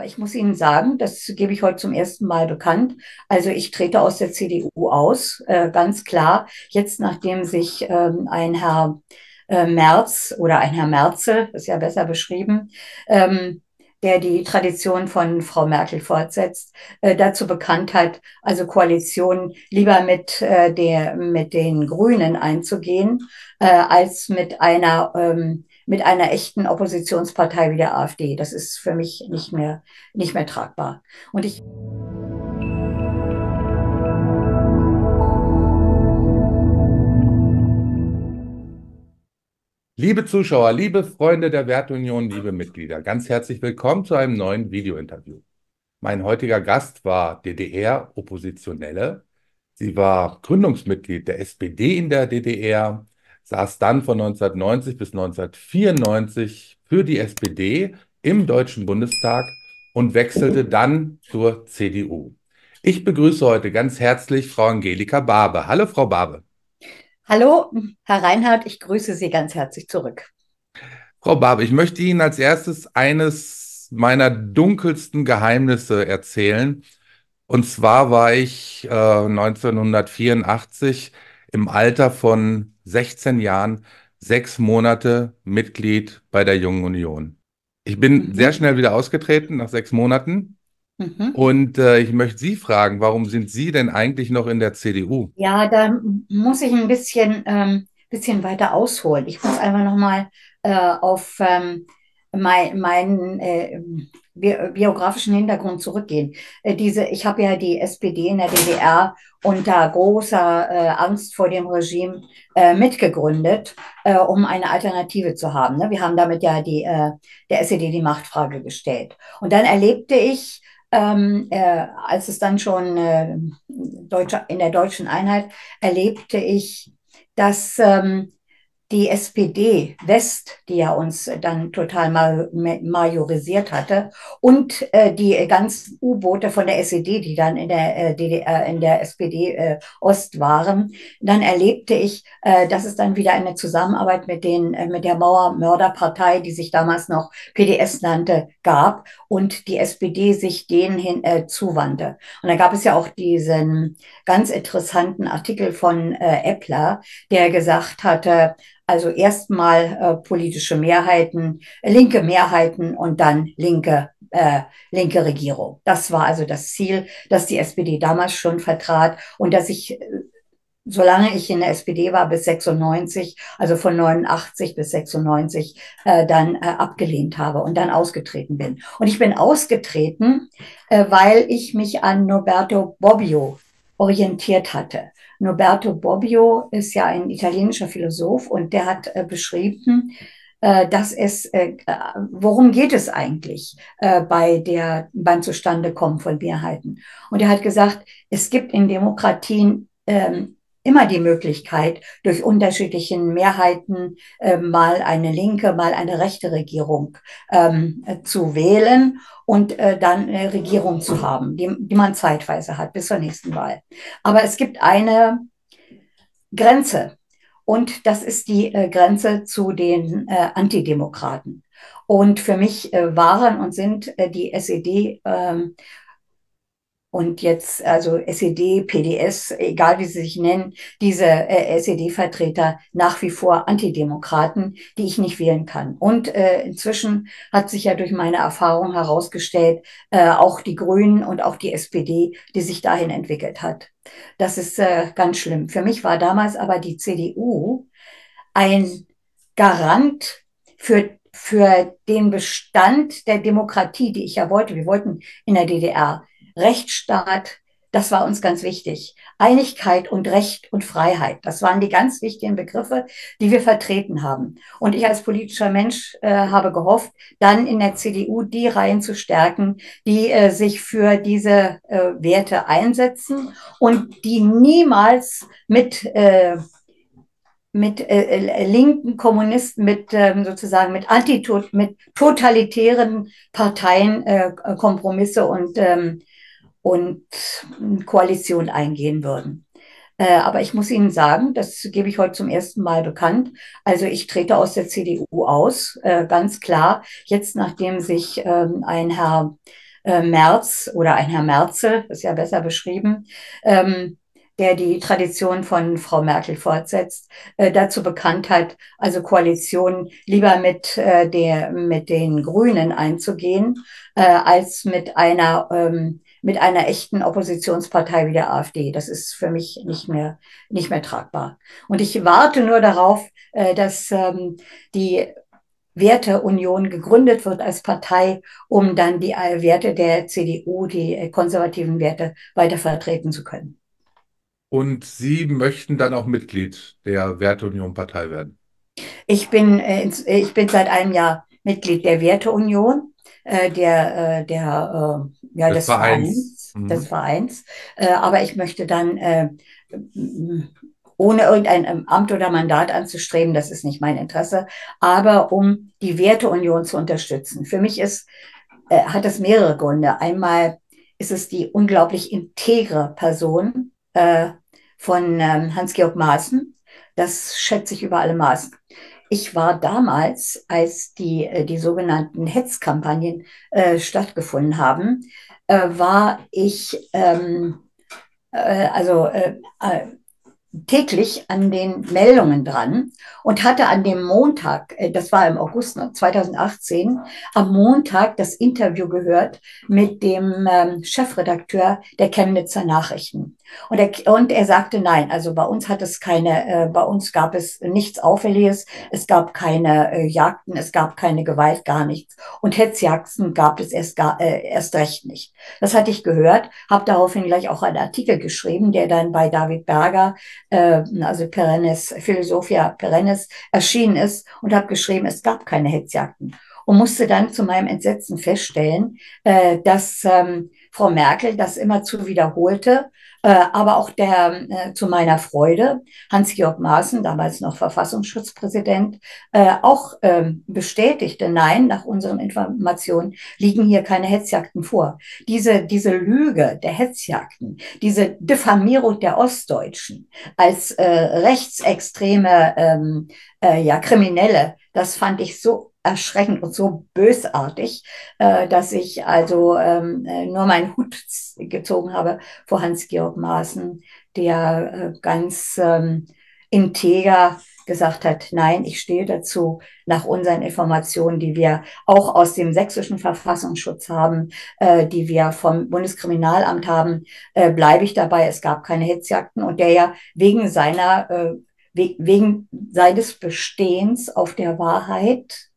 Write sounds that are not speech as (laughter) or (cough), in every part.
aber ich muss Ihnen sagen, das gebe ich heute zum ersten Mal bekannt. Also ich trete aus der CDU aus, äh, ganz klar. Jetzt, nachdem sich ähm, ein Herr äh, Merz oder ein Herr Merzel, ist ja besser beschrieben, ähm, der die Tradition von Frau Merkel fortsetzt, äh, dazu bekannt hat, also Koalitionen lieber mit, äh, der, mit den Grünen einzugehen, äh, als mit einer, ähm, mit einer echten Oppositionspartei wie der AfD. Das ist für mich nicht mehr, nicht mehr tragbar. Und ich Liebe Zuschauer, liebe Freunde der Wertunion, liebe Mitglieder, ganz herzlich willkommen zu einem neuen Videointerview. Mein heutiger Gast war DDR-Oppositionelle. Sie war Gründungsmitglied der SPD in der DDR, saß dann von 1990 bis 1994 für die SPD im Deutschen Bundestag und wechselte dann zur CDU. Ich begrüße heute ganz herzlich Frau Angelika Barbe. Hallo, Frau Barbe. Hallo, Herr Reinhardt, ich grüße Sie ganz herzlich zurück. Frau Barbe, ich möchte Ihnen als erstes eines meiner dunkelsten Geheimnisse erzählen. Und zwar war ich äh, 1984 im Alter von 16 Jahren sechs Monate Mitglied bei der Jungen Union. Ich bin mhm. sehr schnell wieder ausgetreten nach sechs Monaten Mhm. Und äh, ich möchte Sie fragen, warum sind Sie denn eigentlich noch in der CDU? Ja, da muss ich ein bisschen, ähm, bisschen weiter ausholen. Ich muss einfach nochmal äh, auf ähm, mein, meinen äh, biografischen Hintergrund zurückgehen. Äh, diese, ich habe ja die SPD in der DDR unter großer äh, Angst vor dem Regime äh, mitgegründet, äh, um eine Alternative zu haben. Ne? Wir haben damit ja die, äh, der SED die Machtfrage gestellt. Und dann erlebte ich ähm, äh, als es dann schon äh, Deutsche, in der deutschen Einheit erlebte ich, dass ähm, die SPD West, die ja uns dann total majorisiert hatte, und äh, die ganzen U-Boote von der SED, die dann in der äh, DDR, in der SPD äh, Ost waren, dann erlebte ich, äh, dass es dann wieder eine Zusammenarbeit mit den äh, mit der Mauermörderpartei, die sich damals noch PDS nannte, gab und die SPD sich denen hin äh, zuwandte. Und da gab es ja auch diesen ganz interessanten Artikel von äh, Eppler, der gesagt hatte, also erstmal äh, politische Mehrheiten, linke Mehrheiten und dann linke, äh, linke Regierung. Das war also das Ziel, das die SPD damals schon vertrat und dass ich, äh, solange ich in der SPD war, bis 96, also von 89 bis 96, äh, dann äh, abgelehnt habe und dann ausgetreten bin. Und ich bin ausgetreten, äh, weil ich mich an Norberto Bobbio orientiert hatte. Norberto Bobbio ist ja ein italienischer Philosoph und der hat äh, beschrieben, äh, dass es, äh, worum geht es eigentlich äh, bei der, beim Zustandekommen von Mehrheiten? Und er hat gesagt, es gibt in Demokratien ähm, immer die Möglichkeit, durch unterschiedliche Mehrheiten äh, mal eine linke, mal eine rechte Regierung ähm, äh, zu wählen und äh, dann eine Regierung zu haben, die, die man zeitweise hat bis zur nächsten Wahl. Aber es gibt eine Grenze und das ist die äh, Grenze zu den äh, Antidemokraten. Und für mich äh, waren und sind die SED ähm, und jetzt also SED, PDS, egal wie sie sich nennen, diese äh, SED-Vertreter nach wie vor Antidemokraten, die ich nicht wählen kann. Und äh, inzwischen hat sich ja durch meine Erfahrung herausgestellt, äh, auch die Grünen und auch die SPD, die sich dahin entwickelt hat. Das ist äh, ganz schlimm. Für mich war damals aber die CDU ein Garant für für den Bestand der Demokratie, die ich ja wollte. Wir wollten in der DDR Rechtsstaat, das war uns ganz wichtig. Einigkeit und Recht und Freiheit, das waren die ganz wichtigen Begriffe, die wir vertreten haben. Und ich als politischer Mensch äh, habe gehofft, dann in der CDU die Reihen zu stärken, die äh, sich für diese äh, Werte einsetzen und die niemals mit äh, mit äh, äh, linken Kommunisten, mit ähm, sozusagen mit Antitot, mit totalitären Parteien äh, Kompromisse und ähm, und Koalition eingehen würden. Äh, aber ich muss Ihnen sagen, das gebe ich heute zum ersten Mal bekannt. Also ich trete aus der CDU aus, äh, ganz klar. Jetzt, nachdem sich ähm, ein Herr äh, Merz oder ein Herr Merzel, ist ja besser beschrieben, ähm, der die Tradition von Frau Merkel fortsetzt, äh, dazu bekannt hat, also Koalitionen lieber mit, äh, der, mit den Grünen einzugehen, äh, als mit einer, ähm, mit einer echten Oppositionspartei wie der AfD. Das ist für mich nicht mehr, nicht mehr tragbar. Und ich warte nur darauf, äh, dass ähm, die Werteunion gegründet wird als Partei, um dann die äh, Werte der CDU, die äh, konservativen Werte, weiter vertreten zu können. Und Sie möchten dann auch Mitglied der Werteunion-Partei werden? Ich bin, ich bin seit einem Jahr Mitglied der Werteunion, äh, der, äh, der, ja, des, des Vereins, Vereins mhm. des Vereins. aber ich möchte dann ohne irgendein ähm, Amt oder Mandat anzustreben, das ist nicht mein Interesse, aber um die Werteunion zu unterstützen. Für mich ist, hat es mehrere Gründe. Einmal ist es die unglaublich integre Person, äh, von ähm, Hans-Georg Maaßen. Das schätze ich über alle Maßen. Ich war damals, als die, äh, die sogenannten Hetzkampagnen äh, stattgefunden haben, äh, war ich ähm, äh, also äh, äh, täglich an den Meldungen dran und hatte an dem Montag, äh, das war im August 2018, am Montag das Interview gehört mit dem ähm, Chefredakteur der Chemnitzer Nachrichten. Und er, und er sagte nein, also bei uns hat es keine, äh, bei uns gab es nichts Auffälliges, es gab keine äh, Jagden, es gab keine Gewalt, gar nichts. Und Hetzjagden gab es erst, gar, äh, erst recht nicht. Das hatte ich gehört, habe daraufhin gleich auch einen Artikel geschrieben, der dann bei David Berger, äh, also Perennis, Philosophia Perennis, erschienen ist und habe geschrieben, es gab keine Hetzjagden. Und musste dann zu meinem Entsetzen feststellen, äh, dass ähm, Frau Merkel das immer zu wiederholte äh, aber auch der, äh, zu meiner Freude, Hans-Georg Maaßen, damals noch Verfassungsschutzpräsident, äh, auch ähm, bestätigte, nein, nach unseren Informationen liegen hier keine Hetzjagden vor. Diese, diese Lüge der Hetzjagden, diese Diffamierung der Ostdeutschen als rechtsextreme ähm, äh, ja, Kriminelle, das fand ich so erschreckend und so bösartig, äh, dass ich also ähm, äh, nur meinen Hut gezogen habe vor Hans-Georg Maaßen, der äh, ganz ähm, integer gesagt hat, nein, ich stehe dazu, nach unseren Informationen, die wir auch aus dem sächsischen Verfassungsschutz haben, äh, die wir vom Bundeskriminalamt haben, äh, bleibe ich dabei, es gab keine Hetzjagden und der ja wegen seiner, äh, we wegen seines Bestehens auf der Wahrheit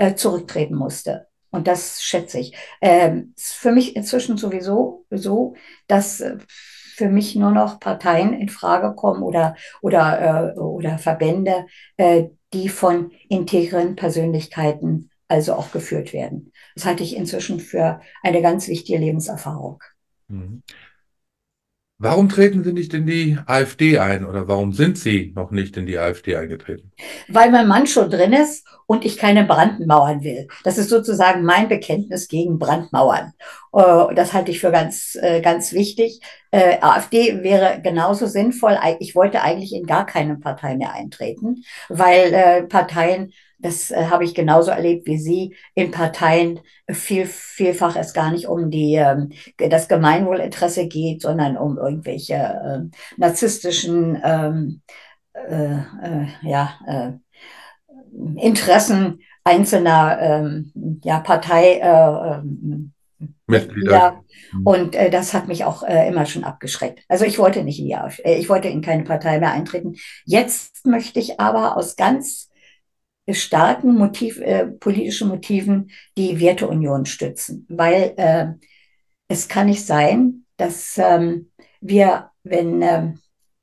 äh, zurücktreten musste. Und das schätze ich. Ähm, für mich inzwischen sowieso so, dass äh, für mich nur noch Parteien in Frage kommen oder, oder, äh, oder Verbände, äh, die von integren Persönlichkeiten also auch geführt werden. Das halte ich inzwischen für eine ganz wichtige Lebenserfahrung. Mhm. Warum treten Sie nicht in die AfD ein oder warum sind Sie noch nicht in die AfD eingetreten? Weil mein Mann schon drin ist und ich keine Brandmauern will. Das ist sozusagen mein Bekenntnis gegen Brandmauern. Äh, das halte ich für ganz, äh, ganz wichtig. Äh, AfD wäre genauso sinnvoll. Ich wollte eigentlich in gar keine Partei mehr eintreten, weil Parteien das äh, habe ich genauso erlebt wie Sie in Parteien viel, vielfach es gar nicht um die, ähm, das Gemeinwohlinteresse geht, sondern um irgendwelche äh, narzisstischen ähm, äh, äh, ja, äh, Interessen einzelner ähm, ja, Partei. Äh, ähm, Mitglieder. Mhm. Und äh, das hat mich auch äh, immer schon abgeschreckt. Also ich wollte nicht in die AfD, äh, ich wollte in keine Partei mehr eintreten. Jetzt möchte ich aber aus ganz starken Motiv, äh, politischen Motiven die Werteunion stützen. Weil äh, es kann nicht sein, dass ähm, wir, wenn ähm,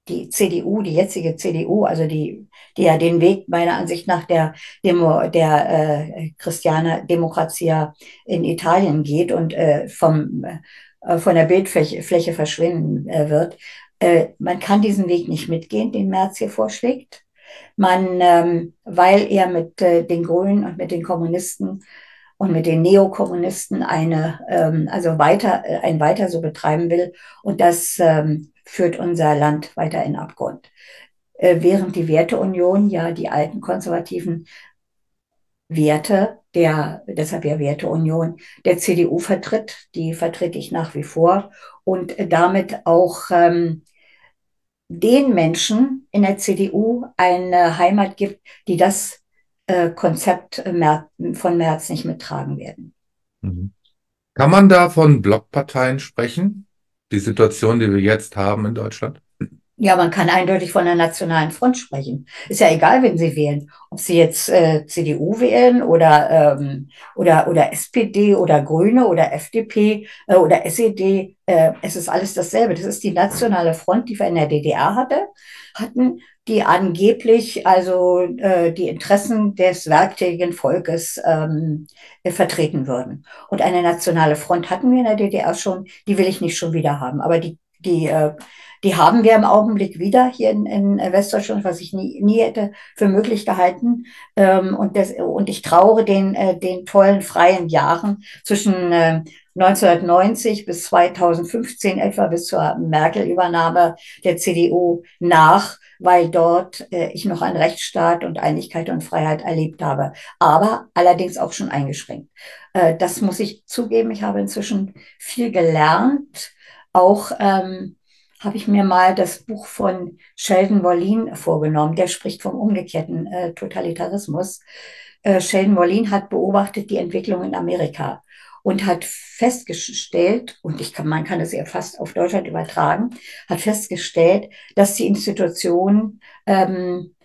die CDU, die jetzige CDU, also die, die ja den Weg meiner Ansicht nach der Demo, der äh, Christiane Demokratia in Italien geht und äh, vom, äh, von der Bildfläche Fläche verschwinden äh, wird, äh, man kann diesen Weg nicht mitgehen, den Merz hier vorschlägt. Man, ähm, weil er mit äh, den Grünen und mit den Kommunisten und mit den Neokommunisten eine, ähm, also weiter, äh, ein weiter so betreiben will. Und das ähm, führt unser Land weiter in Abgrund. Äh, während die Werteunion ja die alten konservativen Werte der, deshalb ja Werteunion, der CDU vertritt. Die vertrete ich nach wie vor und damit auch ähm, den Menschen in der CDU eine Heimat gibt, die das äh, Konzept von März nicht mittragen werden. Mhm. Kann man da von Blockparteien sprechen? Die Situation, die wir jetzt haben in Deutschland? Ja, man kann eindeutig von einer nationalen Front sprechen. Ist ja egal, wen Sie wählen. Ob Sie jetzt äh, CDU wählen oder, ähm, oder, oder SPD oder Grüne oder FDP äh, oder SED. Äh, es ist alles dasselbe. Das ist die nationale Front, die wir in der DDR hatte, hatten, die angeblich also äh, die Interessen des werktätigen Volkes ähm, äh, vertreten würden. Und eine nationale Front hatten wir in der DDR schon. Die will ich nicht schon wieder haben. Aber die, die äh, die haben wir im Augenblick wieder hier in, in Westdeutschland, was ich nie, nie hätte für möglich gehalten. Ähm, und, das, und ich traure den, äh, den tollen freien Jahren zwischen äh, 1990 bis 2015 etwa bis zur Merkel-Übernahme der CDU nach, weil dort äh, ich noch einen Rechtsstaat und Einigkeit und Freiheit erlebt habe, aber allerdings auch schon eingeschränkt. Äh, das muss ich zugeben. Ich habe inzwischen viel gelernt, auch ähm, habe ich mir mal das Buch von Sheldon Wollin vorgenommen. Der spricht vom umgekehrten äh, Totalitarismus. Äh, Sheldon Wollin hat beobachtet die Entwicklung in Amerika und hat festgestellt, und ich kann, man kann es ja fast auf Deutschland übertragen, hat festgestellt, dass die Institutionen ähm,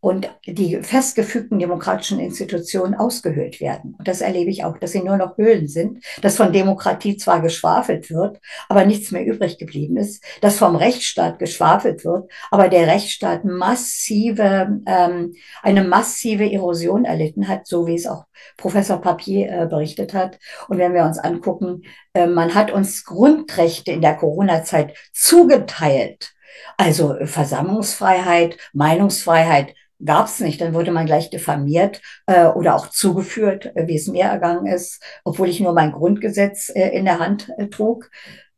und die festgefügten demokratischen Institutionen ausgehöhlt werden. Und das erlebe ich auch, dass sie nur noch Höhlen sind, dass von Demokratie zwar geschwafelt wird, aber nichts mehr übrig geblieben ist, dass vom Rechtsstaat geschwafelt wird, aber der Rechtsstaat massive, ähm, eine massive Erosion erlitten hat, so wie es auch Professor Papier äh, berichtet hat. Und wenn wir uns angucken, äh, man hat uns Grundrechte in der Corona-Zeit zugeteilt. Also Versammlungsfreiheit, Meinungsfreiheit, gab es nicht, dann wurde man gleich diffamiert äh, oder auch zugeführt, äh, wie es mir ergangen ist, obwohl ich nur mein Grundgesetz äh, in der Hand äh, trug.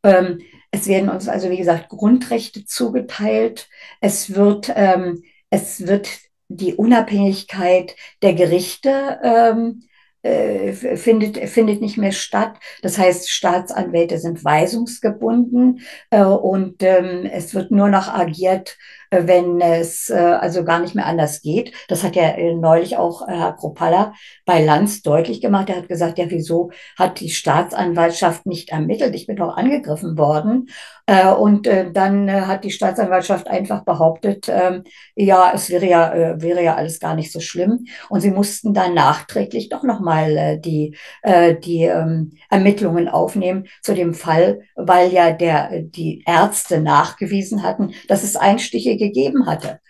Ähm, es werden uns also, wie gesagt, Grundrechte zugeteilt. Es wird, ähm, es wird die Unabhängigkeit der Gerichte ähm, äh, findet, findet nicht mehr statt. Das heißt, Staatsanwälte sind weisungsgebunden äh, und ähm, es wird nur noch agiert wenn es äh, also gar nicht mehr anders geht. Das hat ja äh, neulich auch äh, Herr Kropalla bei Lanz deutlich gemacht. Er hat gesagt, ja, wieso hat die Staatsanwaltschaft nicht ermittelt? Ich bin doch angegriffen worden. Äh, und dann hat die Staatsanwaltschaft einfach behauptet, ähm, ja, es wäre ja, wäre ja alles gar nicht so schlimm. Und sie mussten dann nachträglich doch nochmal die, äh, die ähm, Ermittlungen aufnehmen zu dem Fall, weil ja der, die Ärzte nachgewiesen hatten, dass es Einstiche gegeben hatte.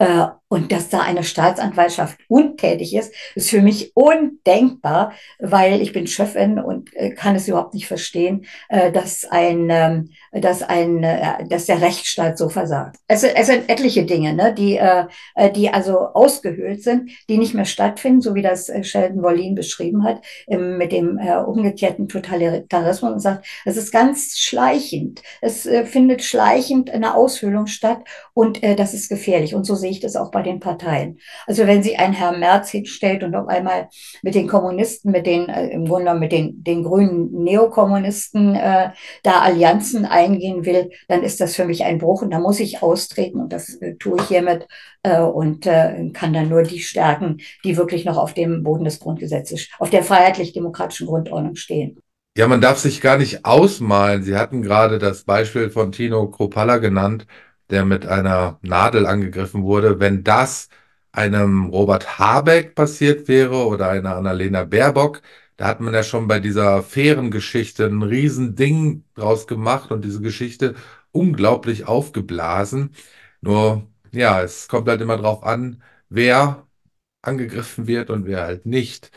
Äh, und dass da eine Staatsanwaltschaft untätig ist, ist für mich undenkbar, weil ich bin Chefin und äh, kann es überhaupt nicht verstehen, äh, dass ein, ähm, dass ein, dass der Rechtsstaat so versagt. Es, es sind etliche Dinge, ne, die, die also ausgehöhlt sind, die nicht mehr stattfinden, so wie das Sheldon Wollin beschrieben hat, mit dem umgekehrten Totalitarismus und sagt, es ist ganz schleichend. Es findet schleichend eine Aushöhlung statt und das ist gefährlich. Und so sehe ich das auch bei bei den Parteien. Also wenn sie einen Herrn Merz hinstellt und auf einmal mit den Kommunisten, mit den, äh, im Grunde mit den, den grünen Neokommunisten äh, da Allianzen eingehen will, dann ist das für mich ein Bruch und da muss ich austreten und das äh, tue ich hiermit äh, und äh, kann dann nur die stärken, die wirklich noch auf dem Boden des Grundgesetzes, auf der freiheitlich-demokratischen Grundordnung stehen. Ja, man darf sich gar nicht ausmalen. Sie hatten gerade das Beispiel von Tino Kropalla genannt der mit einer Nadel angegriffen wurde, wenn das einem Robert Habeck passiert wäre oder einer Annalena Baerbock, da hat man ja schon bei dieser fairen Geschichte ein Riesending draus gemacht und diese Geschichte unglaublich aufgeblasen. Nur, ja, es kommt halt immer drauf an, wer angegriffen wird und wer halt nicht.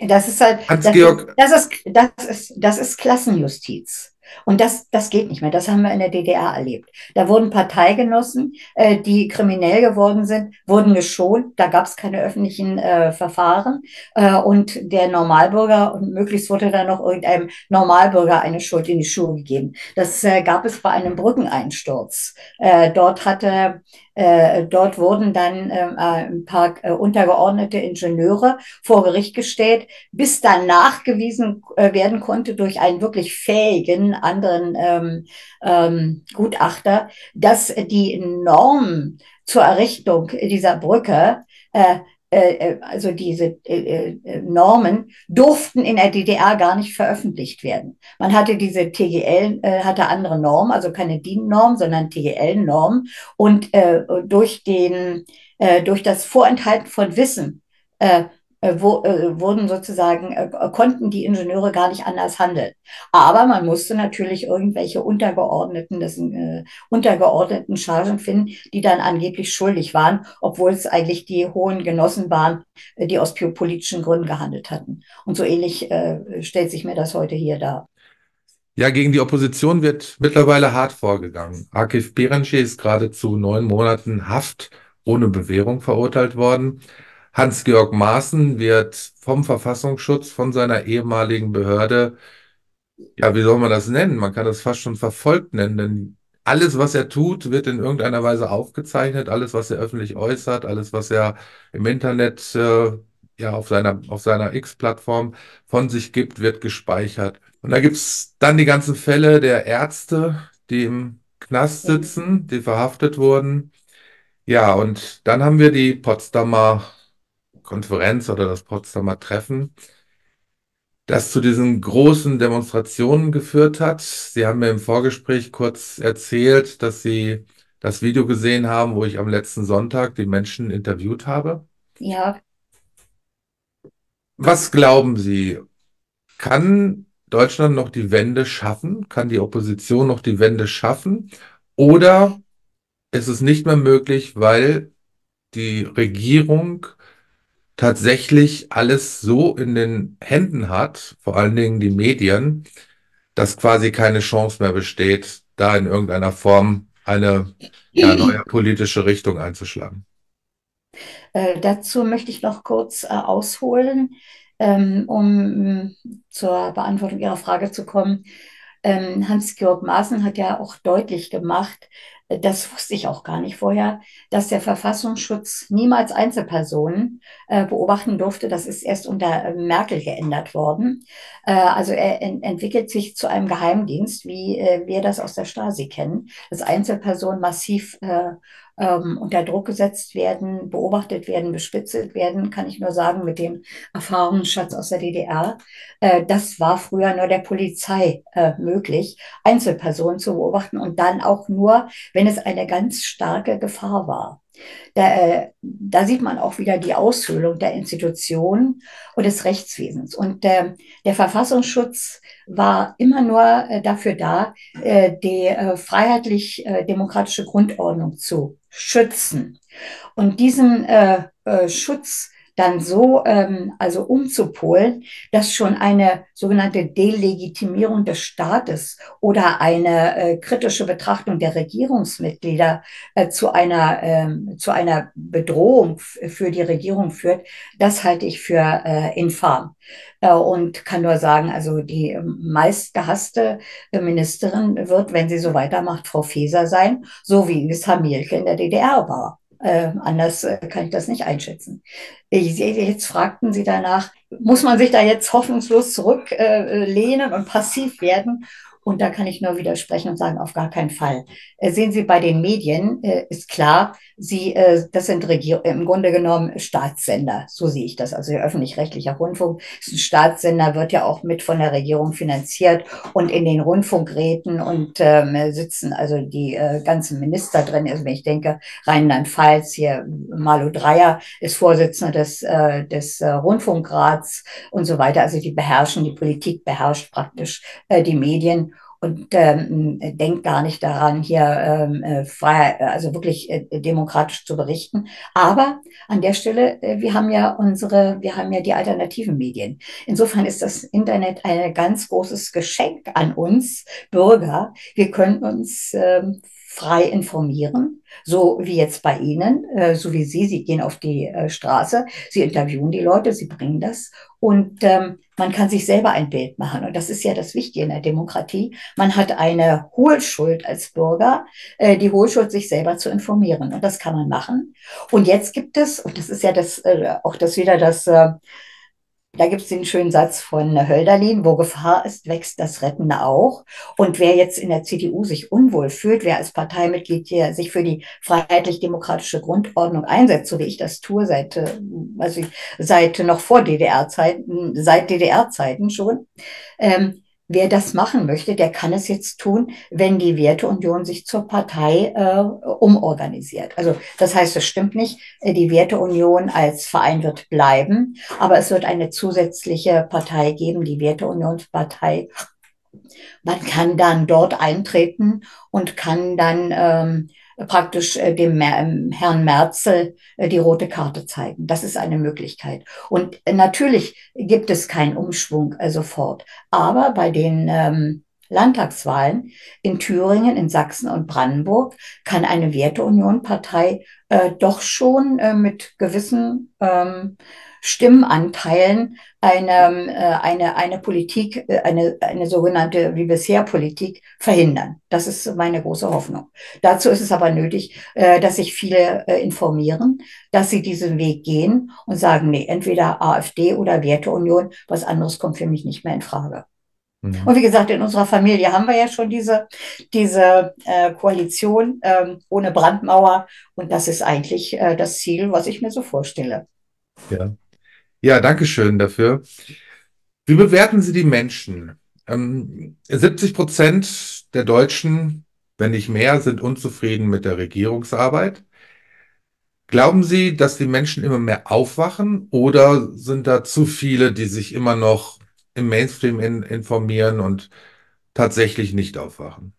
Das ist halt, das, Hans-Georg, das, ist, das, ist, das ist Klassenjustiz. Und das, das geht nicht mehr. Das haben wir in der DDR erlebt. Da wurden Parteigenossen, äh, die kriminell geworden sind, wurden geschont. Da gab es keine öffentlichen äh, Verfahren. Äh, und der Normalbürger, und möglichst wurde da noch irgendeinem Normalbürger eine Schuld in die Schuhe gegeben. Das äh, gab es bei einem Brückeneinsturz. Äh, dort hatte äh, dort wurden dann äh, ein paar äh, untergeordnete Ingenieure vor Gericht gestellt, bis dann nachgewiesen äh, werden konnte durch einen wirklich fähigen anderen ähm, ähm, Gutachter, dass die Normen zur Errichtung dieser Brücke äh, äh, äh, also diese äh, Normen durften in der DDR gar nicht veröffentlicht werden. Man hatte diese TGL, hatte andere Normen, also keine DIN-Norm, sondern TGL-Norm. Und durch den, durch das Vorenthalten von Wissen äh, wo, äh, wurden sozusagen, äh, konnten die Ingenieure gar nicht anders handeln. Aber man musste natürlich irgendwelche untergeordneten, das, äh, untergeordneten Chargen finden, die dann angeblich schuldig waren, obwohl es eigentlich die hohen Genossen waren, äh, die aus politischen Gründen gehandelt hatten. Und so ähnlich äh, stellt sich mir das heute hier dar. Ja, gegen die Opposition wird mittlerweile hart vorgegangen. Akif Berenci ist gerade zu neun Monaten Haft ohne Bewährung verurteilt worden. Hans-Georg Maaßen wird vom Verfassungsschutz, von seiner ehemaligen Behörde, ja, wie soll man das nennen? Man kann das fast schon verfolgt nennen, denn alles, was er tut, wird in irgendeiner Weise aufgezeichnet. Alles, was er öffentlich äußert, alles, was er im Internet, äh, ja, auf seiner, auf seiner X-Plattform von sich gibt, wird gespeichert. Und da gibt's dann die ganzen Fälle der Ärzte, die im Knast sitzen, die verhaftet wurden. Ja, und dann haben wir die Potsdamer Konferenz oder das Potsdamer Treffen, das zu diesen großen Demonstrationen geführt hat. Sie haben mir im Vorgespräch kurz erzählt, dass Sie das Video gesehen haben, wo ich am letzten Sonntag die Menschen interviewt habe. Ja. Was glauben Sie? Kann Deutschland noch die Wende schaffen? Kann die Opposition noch die Wende schaffen? Oder ist es nicht mehr möglich, weil die Regierung tatsächlich alles so in den Händen hat, vor allen Dingen die Medien, dass quasi keine Chance mehr besteht, da in irgendeiner Form eine ja, neue (clears throat) politische Richtung einzuschlagen. Äh, dazu möchte ich noch kurz äh, ausholen, ähm, um zur Beantwortung Ihrer Frage zu kommen. Ähm, Hans-Georg Maaßen hat ja auch deutlich gemacht, das wusste ich auch gar nicht vorher, dass der Verfassungsschutz niemals Einzelpersonen äh, beobachten durfte. Das ist erst unter äh, Merkel geändert worden. Äh, also er en entwickelt sich zu einem Geheimdienst, wie äh, wir das aus der Stasi kennen, dass Einzelpersonen massiv äh, ähm, unter Druck gesetzt werden, beobachtet werden, bespitzelt werden, kann ich nur sagen, mit dem Erfahrungsschatz aus der DDR. Äh, das war früher nur der Polizei äh, möglich, Einzelpersonen zu beobachten und dann auch nur, wenn es eine ganz starke Gefahr war. Da, äh, da, sieht man auch wieder die Aushöhlung der Institutionen und des Rechtswesens. Und äh, der Verfassungsschutz war immer nur äh, dafür da, äh, die freiheitlich-demokratische Grundordnung zu schützen. Und diesen Schutz dann so ähm, also umzupolen, dass schon eine sogenannte Delegitimierung des Staates oder eine äh, kritische Betrachtung der Regierungsmitglieder äh, zu einer ähm, zu einer Bedrohung für die Regierung führt, das halte ich für äh, infam äh, und kann nur sagen, also die meistgehasste Ministerin wird, wenn sie so weitermacht, Frau Feser sein, so wie es Hamilke in der DDR war. Äh, anders äh, kann ich das nicht einschätzen. Ich, jetzt fragten Sie danach, muss man sich da jetzt hoffnungslos zurücklehnen äh, und passiv werden? Und da kann ich nur widersprechen und sagen, auf gar keinen Fall. Äh, sehen Sie, bei den Medien äh, ist klar, Sie, äh, das sind Regier im Grunde genommen Staatssender. So sehe ich das. Also der öffentlich-rechtliche Rundfunk ist ein Staatssender, wird ja auch mit von der Regierung finanziert und in den Rundfunkräten und ähm, sitzen also die äh, ganzen Minister drin. Also wenn ich denke, Rheinland-Pfalz, hier Malu Dreyer ist Vorsitzender des, äh, des äh, Rundfunkrats und so weiter. Also die beherrschen, die Politik beherrscht praktisch äh, die Medien. Und ähm, denkt gar nicht daran, hier ähm, äh, frei, also wirklich äh, demokratisch zu berichten. Aber an der Stelle, äh, wir haben ja unsere, wir haben ja die alternativen Medien. Insofern ist das Internet ein ganz großes Geschenk an uns Bürger. Wir können uns ähm, frei informieren, so wie jetzt bei Ihnen, äh, so wie Sie. Sie gehen auf die äh, Straße, Sie interviewen die Leute, Sie bringen das und ähm, man kann sich selber ein Bild machen. Und das ist ja das Wichtige in der Demokratie. Man hat eine Hohlschuld als Bürger, äh, die Hohlschuld, sich selber zu informieren. Und das kann man machen. Und jetzt gibt es, und das ist ja das, äh, auch das wieder das, äh, da gibt es den schönen Satz von Hölderlin, wo Gefahr ist, wächst das Rettende auch. Und wer jetzt in der CDU sich unwohl fühlt, wer als Parteimitglied hier sich für die freiheitlich-demokratische Grundordnung einsetzt, so wie ich das tue, seit, also seit noch vor DDR-Zeiten, seit DDR-Zeiten schon, ähm, Wer das machen möchte, der kann es jetzt tun, wenn die Werteunion sich zur Partei äh, umorganisiert. Also das heißt, es stimmt nicht, äh, die Werteunion als Verein wird bleiben, aber es wird eine zusätzliche Partei geben, die Werteunionspartei. Man kann dann dort eintreten und kann dann ähm, praktisch äh, dem ähm, Herrn Merzel äh, die rote Karte zeigen. Das ist eine Möglichkeit. Und äh, natürlich gibt es keinen Umschwung äh, sofort. Aber bei den ähm, Landtagswahlen in Thüringen, in Sachsen und Brandenburg kann eine Werteunion-Partei äh, doch schon äh, mit gewissen ähm, Stimmenanteilen eine, äh, eine, eine Politik, äh, eine, eine sogenannte wie bisher Politik verhindern. Das ist meine große Hoffnung. Dazu ist es aber nötig, äh, dass sich viele informieren, dass sie diesen Weg gehen und sagen, nee, entweder AfD oder Werteunion, was anderes kommt für mich nicht mehr in Frage. Mhm. Und wie gesagt, in unserer Familie haben wir ja schon diese, diese äh, Koalition ähm, ohne Brandmauer. Und das ist eigentlich äh, das Ziel, was ich mir so vorstelle. Ja. Ja, danke schön dafür. Wie bewerten Sie die Menschen? Ähm, 70 Prozent der Deutschen, wenn nicht mehr, sind unzufrieden mit der Regierungsarbeit. Glauben Sie, dass die Menschen immer mehr aufwachen oder sind da zu viele, die sich immer noch im Mainstream in, informieren und tatsächlich nicht aufwachen?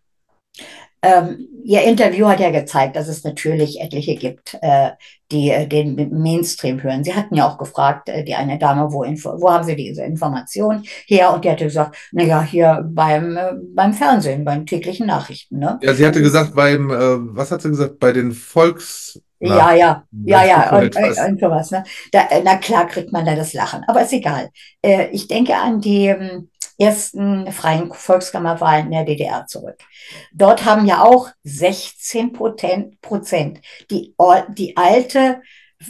Ähm, Ihr Interview hat ja gezeigt, dass es natürlich etliche gibt, äh, die äh, den Mainstream hören. Sie hatten ja auch gefragt, äh, die eine Dame, wo, wo haben Sie diese Information her? Und die hatte gesagt, na ja, hier beim, äh, beim Fernsehen, beim täglichen Nachrichten. Ne? Ja, sie hatte gesagt, beim, äh, was hat sie gesagt, bei den Volks... Ja, ja, ja, ja, und, und sowas. Ne? Da, na klar kriegt man da das Lachen, aber ist egal. Äh, ich denke an die ähm, ersten freien Volkskammerwahlen in der DDR zurück. Dort haben ja auch 16 Prozent die, die alte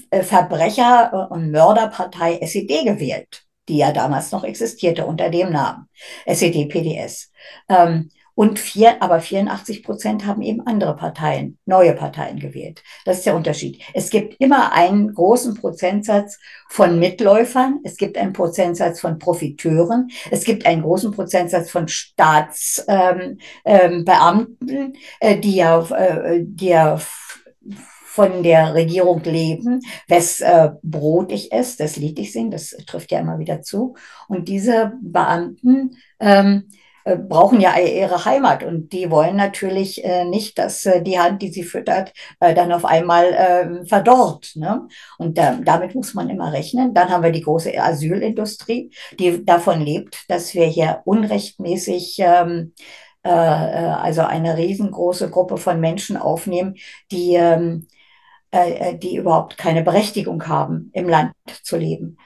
äh, Verbrecher- und Mörderpartei SED gewählt, die ja damals noch existierte unter dem Namen SED-PDS. Ähm, und vier, aber 84 Prozent haben eben andere Parteien, neue Parteien gewählt. Das ist der Unterschied. Es gibt immer einen großen Prozentsatz von Mitläufern. Es gibt einen Prozentsatz von Profiteuren. Es gibt einen großen Prozentsatz von Staatsbeamten, ähm, ähm, äh, die ja, äh, die ja von der Regierung leben, wes äh, Brot ich esse, das Lied ich singe, das trifft ja immer wieder zu. Und diese Beamten ähm, äh, brauchen ja ihre Heimat und die wollen natürlich äh, nicht, dass äh, die Hand, die sie füttert, äh, dann auf einmal ähm, verdorrt. Ne? Und damit muss man immer rechnen. Dann haben wir die große Asylindustrie, die davon lebt, dass wir hier unrechtmäßig ähm, äh, äh, also eine riesengroße Gruppe von Menschen aufnehmen, die, ähm, die überhaupt keine Berechtigung haben, im Land zu leben.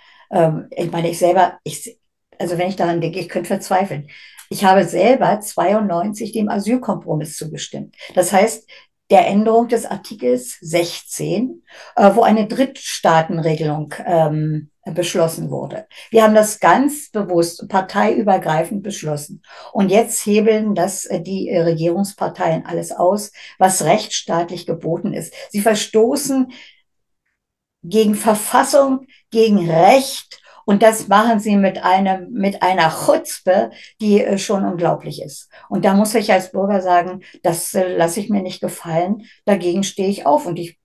Ich meine, ich selber, ich, also wenn ich daran denke, ich könnte verzweifeln. Ich habe selber 92 dem Asylkompromiss zugestimmt. Das heißt, der Änderung des Artikels 16, äh, wo eine Drittstaatenregelung ähm, beschlossen wurde. Wir haben das ganz bewusst parteiübergreifend beschlossen. Und jetzt hebeln das äh, die Regierungsparteien alles aus, was rechtsstaatlich geboten ist. Sie verstoßen gegen Verfassung, gegen Recht und das machen sie mit einem, mit einer Chutzpe, die äh, schon unglaublich ist. Und da muss ich als Bürger sagen, das äh, lasse ich mir nicht gefallen. Dagegen stehe ich auf und ich,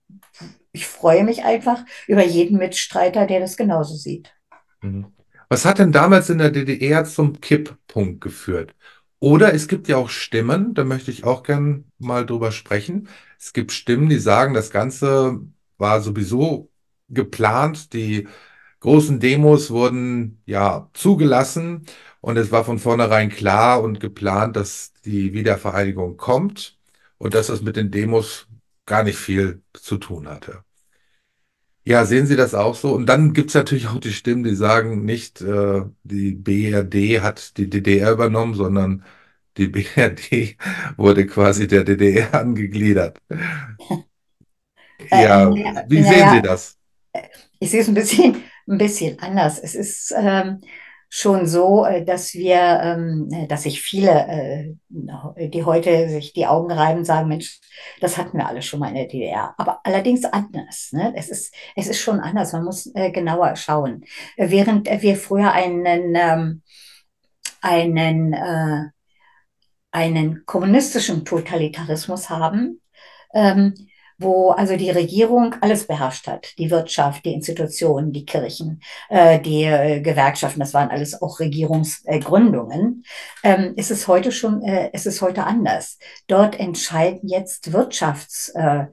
ich freue mich einfach über jeden Mitstreiter, der das genauso sieht. Mhm. Was hat denn damals in der DDR zum Kipppunkt geführt? Oder es gibt ja auch Stimmen, da möchte ich auch gern mal drüber sprechen. Es gibt Stimmen, die sagen, das Ganze war sowieso geplant. Die großen Demos wurden ja zugelassen und es war von vornherein klar und geplant, dass die Wiedervereinigung kommt und dass das mit den Demos gar nicht viel zu tun hatte. Ja, sehen Sie das auch so? Und dann gibt es natürlich auch die Stimmen, die sagen, nicht äh, die BRD hat die DDR übernommen, sondern die (laughs) BRD wurde quasi der DDR angegliedert. Äh, Ja, wie sehen Sie das? ich sehe es ein bisschen, ein bisschen anders. Es ist ähm, schon so, äh, dass wir, ähm, äh, dass sich viele, äh, die heute sich die Augen reiben, sagen, Mensch, das hatten wir alle schon mal in der DDR. Aber allerdings anders. Ne? Es ist, es ist schon anders. Man muss äh, genauer schauen. Äh, Während wir früher einen, ähm, einen, äh, einen kommunistischen Totalitarismus haben, ähm, wo also die Regierung alles beherrscht hat. Die Wirtschaft, die Institutionen, die Kirchen, äh, die äh, Gewerkschaften, das waren alles auch Regierungsgründungen. Ähm, ist es heute schon, äh, ist es heute anders. Dort entscheiden jetzt Wirtschafts, äh, äh,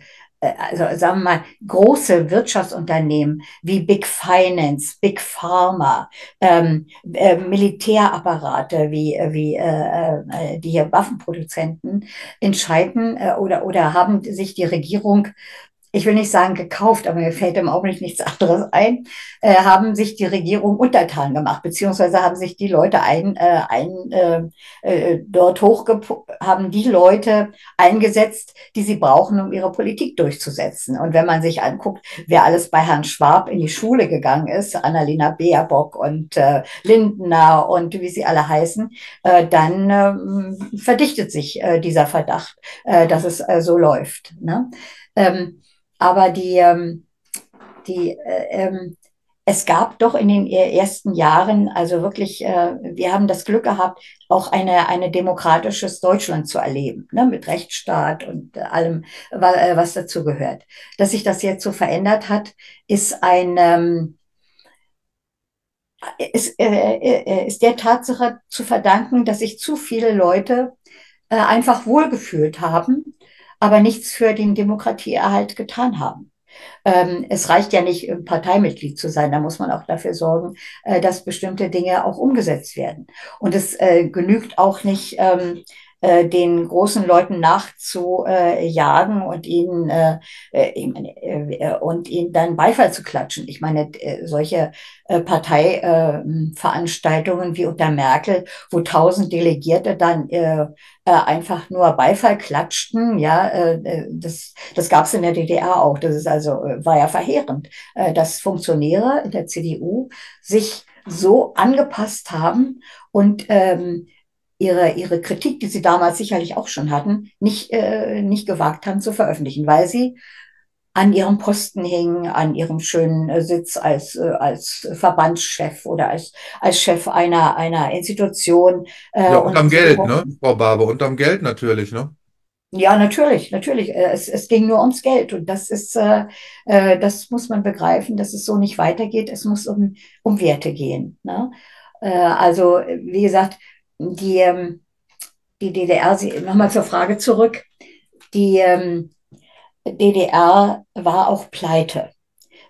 also sagen wir mal, große Wirtschaftsunternehmen wie Big Finance, Big Pharma, ähm, äh, Militärapparate wie, äh, wie äh, äh, die hier Waffenproduzenten entscheiden äh, oder, oder haben sich die Regierung ich will nicht sagen gekauft, aber mir fällt im Augenblick nichts anderes ein, äh, haben sich die Regierung untertan gemacht, beziehungsweise haben sich die Leute ein, äh, ein äh, äh, dort hochge haben die Leute eingesetzt, die sie brauchen, um ihre Politik durchzusetzen. Und wenn man sich anguckt, wer alles bei Herrn Schwab in die Schule gegangen ist, Annalena Baerbock und äh, Lindner und wie sie alle heißen, äh, dann äh, verdichtet sich äh, dieser Verdacht, äh, dass es äh, so läuft. Ne? Ähm, aber die, ähm, die, äh, ähm, es gab doch in den ersten Jahren, also wirklich, äh, wir haben das Glück gehabt, auch eine, eine demokratisches Deutschland zu erleben, ne, mit Rechtsstaat und allem, wa- was dazu gehört. Dass sich das jetzt so verändert hat, ist ein, ähm, ist, äh, äh, ist der Tatsache zu verdanken, dass sich zu viele Leute äh, einfach wohlgefühlt haben, aber nichts für den Demokratieerhalt getan haben. Ähm, es reicht ja nicht, Parteimitglied zu sein. Da muss man auch dafür sorgen, äh, dass bestimmte Dinge auch umgesetzt werden. Und es äh, genügt auch nicht, ähm, äh, den großen Leuten nachzujagen und ihnen äh, äh, äh, und ihnen dann Beifall zu klatschen. Ich meine, äh, solche äh, Parteiveranstaltungen wie unter Merkel, wo tausend Delegierte dann äh, äh, einfach nur Beifall klatschten, ja, äh, das, das gab es in der DDR auch. Das ist also, äh, war ja verheerend, äh, dass Funktionäre in der CDU sich so angepasst haben und ähm, ihre, ihre Kritik, die sie damals sicherlich auch schon hatten, nicht, äh, nicht gewagt haben zu veröffentlichen, weil sie an ihrem Posten hingen, an ihrem schönen äh, Sitz als, äh, als Verbandschef oder als, als Chef einer, einer Institution. Äh, Ja, und unterm sie Geld, ne, Frau Barbe, unterm Geld natürlich, ne? ja, natürlich, natürlich. Äh, Es, es ging nur ums Geld und das ist, äh, äh, das muss man begreifen, dass es so nicht weitergeht. Es muss um, um Werte gehen. Ne? Äh, also, wie gesagt, die, ähm, die DDR, nochmal zur Frage zurück, die ähm, DDR war auch pleite.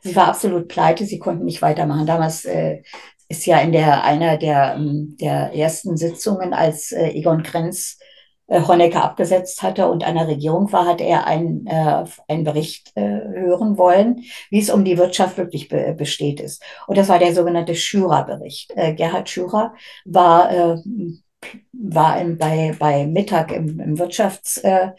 Sie war absolut pleite, sie konnten nicht weitermachen. Damals äh, ist ja in der einer der, ähm, der ersten Sitzungen, als äh, Egon Krenz Honecker abgesetzt hatte und an der Regierung war, hat er einen, äh, einen Bericht äh, hören wollen, wie es um die Wirtschaft wirklich be besteht ist. Und das war der sogenannte Schürer-Bericht. Äh, Gerhard Schürer war, äh, war im, bei, bei Mittag im, im Wirtschafts, äh,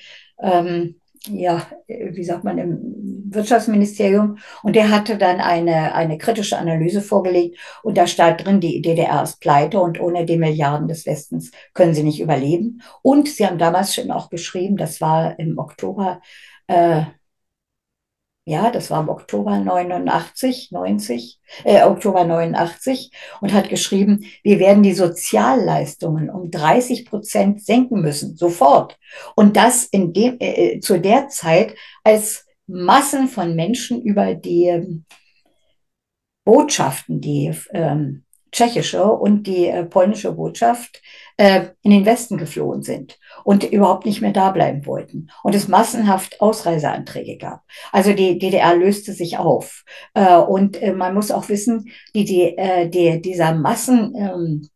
ähm, ja, wie sagt man, im Wirtschaftsministerium. Und der hatte dann eine, eine kritische Analyse vorgelegt. Und da stand drin, die DDR ist pleite und ohne die Milliarden des Westens können sie nicht überleben. Und sie haben damals schon auch geschrieben, das war im Oktober, äh, ja, das war im Oktober 89, 90, äh, Oktober 89 und hat geschrieben, wir werden die Sozialleistungen um 30 Prozent senken müssen, sofort. Und das in dem, äh, zu der Zeit, als Massen von Menschen über die Botschaften, die ähm, tschechische und die äh, polnische Botschaft äh, in den Westen geflohen sind und überhaupt nicht mehr da bleiben wollten und es massenhaft Ausreiseanträge gab. Also die DDR löste sich auf. Äh, und äh, man muss auch wissen, die, die, äh, die, dieser Massen, ähm,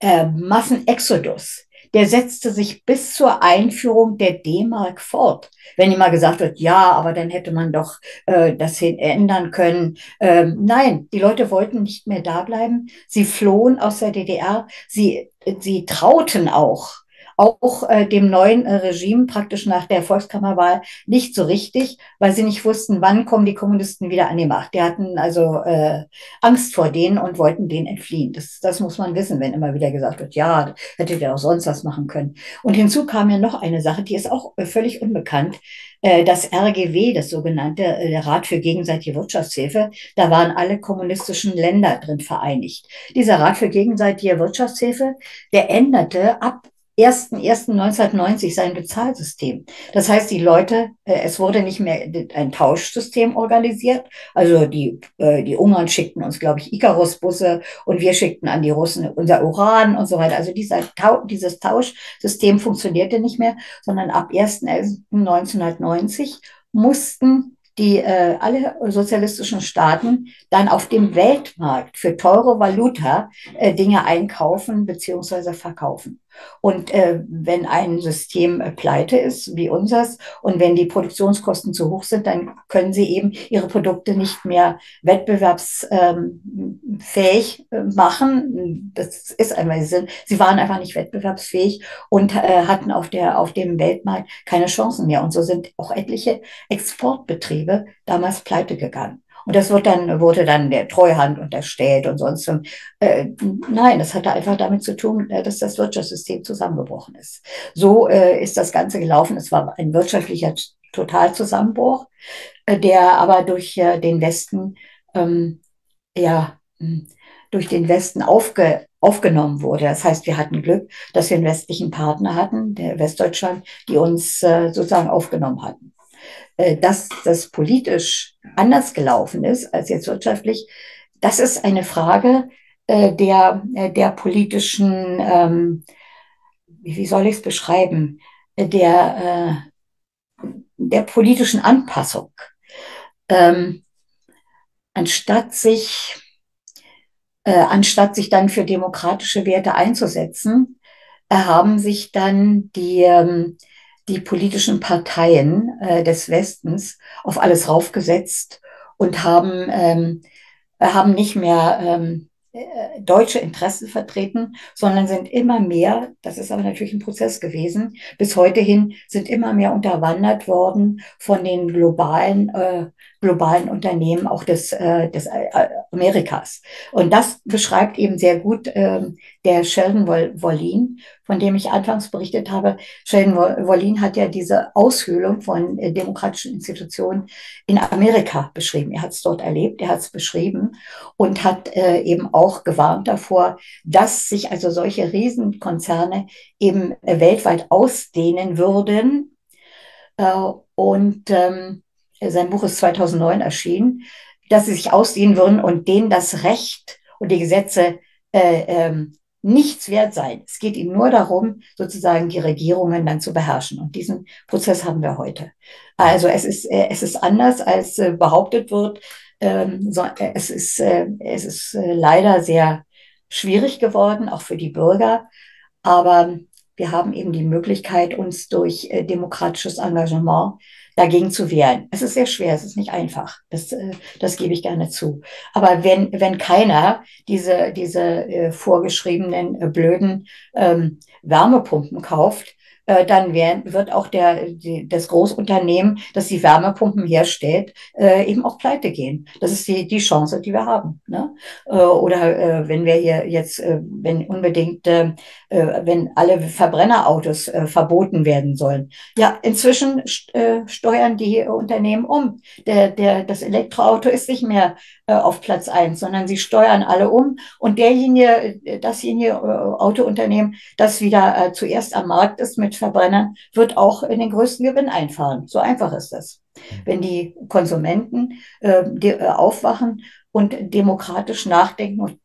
äh, Massenexodus, der setzte sich bis zur Einführung der D-Mark fort. Wenn immer gesagt wird, ja, aber dann hätte man doch äh, das ändern können. Ähm, nein, die Leute wollten nicht mehr da bleiben. Sie flohen aus der DDR. Sie, sie trauten auch auch äh, dem neuen äh, Regime praktisch nach der Volkskammerwahl nicht so richtig, weil sie nicht wussten, wann kommen die Kommunisten wieder an die Macht. Die hatten also äh, Angst vor denen und wollten denen entfliehen. Das, das muss man wissen, wenn immer wieder gesagt wird, ja, hättet ihr auch sonst was machen können. Und hinzu kam ja noch eine Sache, die ist auch äh, völlig unbekannt. Äh, das RGW, das sogenannte äh, der Rat für gegenseitige Wirtschaftshilfe, da waren alle kommunistischen Länder drin vereinigt. Dieser Rat für gegenseitige Wirtschaftshilfe, der änderte ab 1.1.1990 sein Bezahlsystem. Das heißt, die Leute, äh, es wurde nicht mehr ein Tauschsystem organisiert. Also die, äh, die Ungarn schickten uns, glaube ich, Icarus-Busse und wir schickten an die Russen unser Uran und so weiter. Also dieser, dieses Tauschsystem funktionierte nicht mehr, sondern ab 1.1.1990 mussten die äh, alle sozialistischen Staaten dann auf dem Weltmarkt für teure Valuta äh, Dinge einkaufen beziehungsweise verkaufen. Und äh, wenn ein System äh, pleite ist, wie unseres, und wenn die Produktionskosten zu hoch sind, dann können sie eben ihre Produkte nicht mehr wettbewerbsfähig äh, machen. Das ist einmal, sie, sind, sie waren einfach nicht wettbewerbsfähig und äh, hatten auf, der, auf dem Weltmarkt keine Chancen mehr. Und so sind auch etliche Exportbetriebe damals pleite gegangen. Und das wird dann, wurde dann der Treuhand unterstellt und sonst. Äh, nein, das hatte einfach damit zu tun, äh, dass das Wirtschaftssystem zusammengebrochen ist. So äh, ist das Ganze gelaufen. Es war ein wirtschaftlicher Totalzusammenbruch, äh, der aber durch äh, den Westen, ähm, ja, hm, durch den Westen aufge, aufgenommen wurde. Das heißt, wir hatten Glück, dass wir einen westlichen Partner hatten, der Westdeutschland, die uns äh, sozusagen aufgenommen hatten. Äh, dass das politisch anders gelaufen ist als jetzt wirtschaftlich, das ist eine Frage äh, der, äh, der politischen, ähm, wie soll ich es beschreiben, der, der politischen Anpassung. Ähm, anstatt sich, anstatt sich dann für demokratische Werte einzusetzen, haben sich dann die, ähm, die politischen Parteien äh, des Westens auf alles raufgesetzt und haben, ähm, haben nicht mehr ähm, äh, deutsche Interessen vertreten, sondern sind immer mehr, das ist aber natürlich ein Prozess gewesen, bis heute hin sind immer mehr unterwandert worden von den globalen, äh, globalen Unternehmen, auch des, äh, des äh, Amerikas. Und das beschreibt eben sehr gut äh, der Sheldon Wollin, von dem ich anfangs berichtet habe. Sheldon Wollin hat ja diese Aushöhlung von äh, demokratischen Institutionen in Amerika beschrieben. Er hat es dort erlebt, er hat es beschrieben und hat äh, eben auch gewarnt davor, dass sich also solche Riesenkonzerne eben äh, weltweit ausdehnen würden. Äh, und ähm, sein Buch ist 2009 erschienen, dass sie sich ausdehnen würden und denen das Recht und die Gesetze äh, ähm, nichts wert sein. Es geht ihnen nur darum, sozusagen die Regierungen dann zu beherrschen. Und diesen Prozess haben wir heute. Also es ist, äh, es ist anders, als äh, behauptet wird. Ähm, äh, es ist, es ist leider sehr schwierig geworden, auch für die Bürger. Aber wir haben eben die Möglichkeit, uns durch demokratisches Engagement dagegen zu wehren. Es ist sehr schwer, es ist nicht einfach. Das, äh, das gebe ich gerne zu. Aber wenn, wenn keiner diese, diese äh, vorgeschriebenen äh, blöden ähm, Wärmepumpen kauft, äh, dann werden, wird auch der, die, das Großunternehmen, das die Wärmepumpen herstellt, äh, eben auch pleite gehen. Das ist die, die Chance, die wir haben. Ne? Äh, oder äh, wenn wir hier jetzt, äh, wenn unbedingt, äh, äh, wenn alle Verbrennerautos äh, verboten werden sollen. Ja, inzwischen äh, steuern die Unternehmen um. Der, der, das Elektroauto ist nicht mehr äh, auf Platz eins, sondern sie steuern alle um und derjenige, äh, dasjenige äh, Autounternehmen, das wieder äh, zuerst am Markt ist mit Verbrennern, wird auch in den größten Gewinn einfahren. So einfach ist das. Wenn die Konsumenten äh, die, äh, aufwachen und demokratisch nachdenken und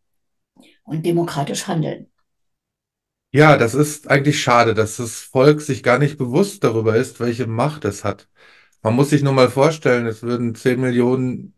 und demokratisch handeln. Ja, das ist eigentlich schade, dass das Volk sich gar nicht bewusst darüber ist, welche Macht es hat. Man muss sich nur mal vorstellen, es würden 10 Millionen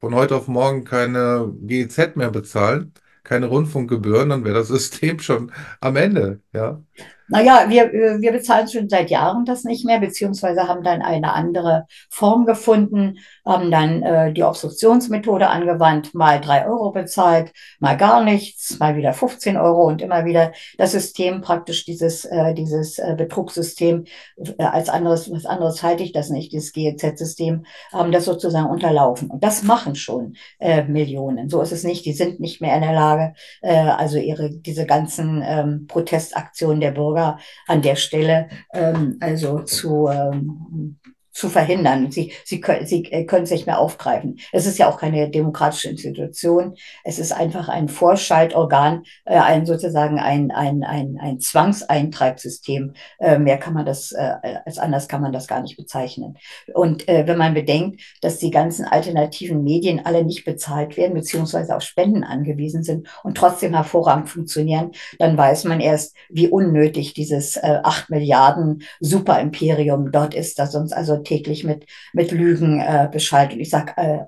von heute auf morgen keine GEZ mehr bezahlen, keine Rundfunkgebühren, dann wäre das (laughs) System schon am Ende, ja. Naja, wir, wir bezahlen schon seit Jahren das nicht mehr, beziehungsweise haben dann eine andere Form gefunden, haben dann äh, die Obstruktionsmethode angewandt, mal drei Euro bezahlt, mal gar nichts, mal wieder 15 Euro und immer wieder das System praktisch dieses, äh, dieses äh, Betrugssystem äh, als anderes, was anderes halte ich das nicht, dieses GEZ-System, haben das sozusagen unterlaufen. Und das machen schon äh, Millionen. So ist es nicht. Die sind nicht mehr in der Lage, äh, also ihre, diese ganzen ähm, Protestaktionen der Bürger Bürger an der Stelle ähm, also zu, ähm, zu verhindern. Sie, sie, sie können es nicht mehr aufgreifen. Es ist ja auch keine demokratische Institution. Es ist einfach ein Vorschaltorgan, äh, ein sozusagen ein, ein, ein, ein Zwangseintreibsystem. Äh, mehr kann man das, äh, als anders kann man das gar nicht bezeichnen. Und äh, wenn man bedenkt, dass die ganzen alternativen Medien alle nicht bezahlt werden, beziehungsweise auf Spenden angewiesen sind und trotzdem hervorragend funktionieren, dann weiß man erst, wie unnötig dieses äh, 8 Milliarden Superimperium dort ist, das uns also täglich mit, mit Lügen äh, Bescheid. Und ich sage äh,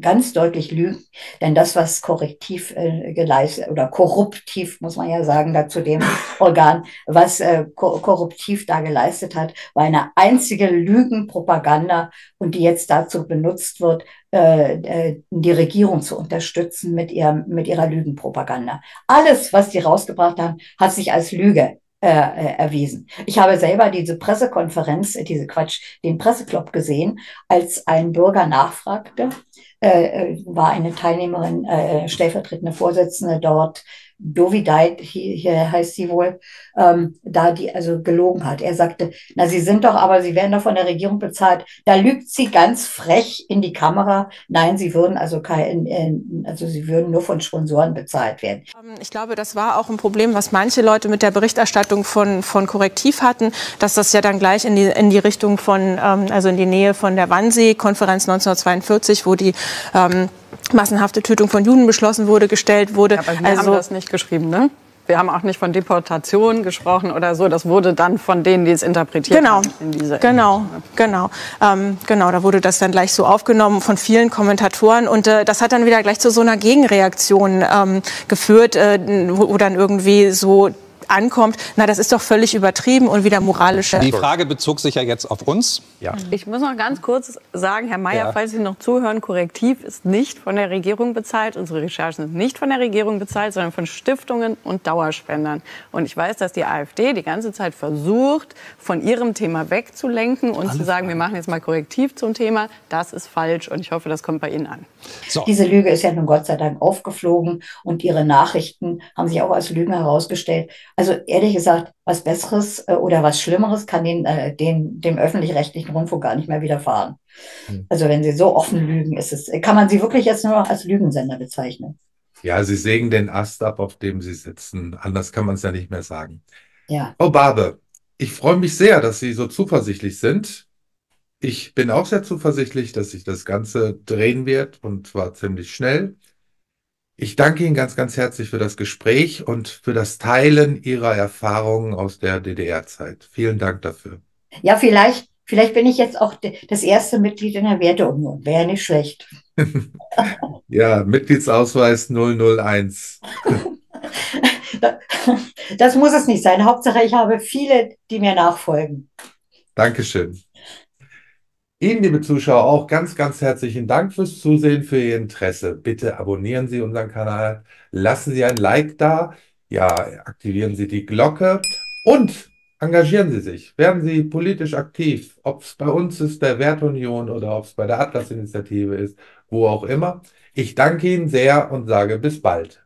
ganz deutlich Lügen, denn das, was korrektiv äh, geleistet oder korruptiv, muss man ja sagen, da zu dem (laughs) Organ, was äh, ko korruptiv da geleistet hat, war eine einzige Lügenpropaganda und die jetzt dazu benutzt wird, äh, äh die Regierung zu unterstützen mit, ihrem, mit ihrer Lügenpropaganda. Alles, was die rausgebracht haben, hat sich als Lüge äh, äh, erwiesen. Ich habe selber diese Pressekonferenz, äh, diese Quatsch, den Presseclub gesehen, als ein Bürger nachfragte, äh, äh war eine Teilnehmerin, äh, stellvertretende Vorsitzende dort, Dovideit, hier, heißt sie wohl, ähm, da die also gelogen hat. Er sagte, na, Sie sind doch, aber Sie werden doch von der Regierung bezahlt. Da lügt sie ganz frech in die Kamera. Nein, Sie würden also kein, also Sie würden nur von Sponsoren bezahlt werden. Ähm, ich glaube, das war auch ein Problem, was manche Leute mit der Berichterstattung von, von Korrektiv hatten, dass das ja dann gleich in die, in die Richtung von, ähm, also in die Nähe von der Wannsee-Konferenz 1942, wo die ähm, massenhafte Tötung von Juden beschlossen wurde, gestellt wurde. Ja, aber wir also, haben das nicht geschrieben, ne? Wir haben auch nicht von Deportation gesprochen oder so. Das wurde dann von denen, die es interpretiert genau, haben. In diese genau, genau, ähm, genau. Da wurde das dann gleich so aufgenommen von vielen Kommentatoren und äh, das hat dann wieder gleich zu so einer Gegenreaktion ähm, geführt, äh, wo, wo dann irgendwie so ankommt, na, das ist doch völlig übertrieben und wieder moralische. Die Frage bezog sich ja jetzt auf uns. Ja. Ich muss noch ganz kurz sagen, Herr Mayer, ja. falls Sie noch zuhören, Korrektiv ist nicht von der Regierung bezahlt. Unsere Recherchen sind nicht von der Regierung bezahlt, sondern von Stiftungen und Dauerspendern. Und ich weiß, dass die AfD die ganze Zeit versucht, von ihrem Thema wegzulenken und Alles zu sagen, wir machen jetzt mal Korrektiv zum Thema. Das ist falsch und ich hoffe, das kommt bei Ihnen an. So. Diese Lüge ist ja nun Gott sei Dank aufgeflogen und Ihre Nachrichten haben sich auch als Lügen herausgestellt. Also ehrlich gesagt, was Besseres äh, oder was Schlimmeres kann den, äh, den, dem öffentlich-rechtlichen Rundfunk gar nicht mehr widerfahren. Hm. Also wenn sie so offen lügen, ist es, kann man sie wirklich jetzt nur noch als Lügensender bezeichnen. Ja, sie sägen den Ast ab, auf dem sie sitzen. Anders kann man es ja nicht mehr sagen. Ja. Frau Barbe, ich freue mich sehr, dass Sie so zuversichtlich sind. Ich bin auch sehr zuversichtlich, dass sich das Ganze drehen wird und zwar ziemlich schnell. Ich danke Ihnen ganz, ganz herzlich für das Gespräch und für das Teilen Ihrer Erfahrungen aus der DDR-Zeit. Vielen Dank dafür. Ja, vielleicht, vielleicht bin ich jetzt auch das erste Mitglied in der Werteunion. Wäre nicht schlecht. (laughs) ja, Mitgliedsausweis 001. (laughs) das muss es nicht sein. Hauptsache, ich habe viele, die mir nachfolgen. Dankeschön. Ihnen, liebe Zuschauer, auch ganz, ganz herzlichen Dank fürs Zusehen, für Ihr Interesse. Bitte abonnieren Sie unseren Kanal, lassen Sie ein Like da, ja, aktivieren Sie die Glocke und engagieren Sie sich. Werden Sie politisch aktiv, ob es bei uns ist, der Wertunion oder ob es bei der Atlas-Initiative ist, wo auch immer. Ich danke Ihnen sehr und sage bis bald.